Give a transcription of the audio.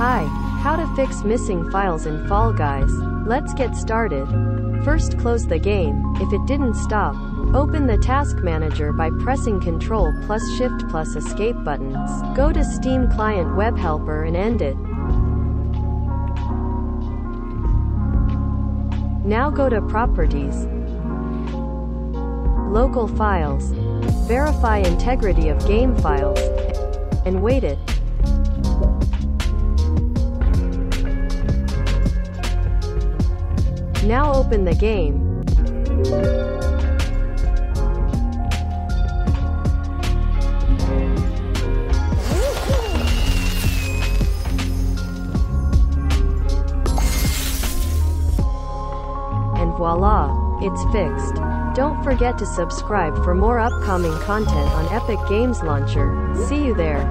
Hi, how to fix missing files in Fall Guys. Let's get started. First close the game, if it didn't stop. Open the task manager by pressing Ctrl plus Shift plus Escape buttons. Go to Steam Client Web Helper and end it. Now go to Properties. Local Files. Verify integrity of game files. And wait it. Now open the game. And voila, it's fixed. Don't forget to subscribe for more upcoming content on Epic Games Launcher. See you there.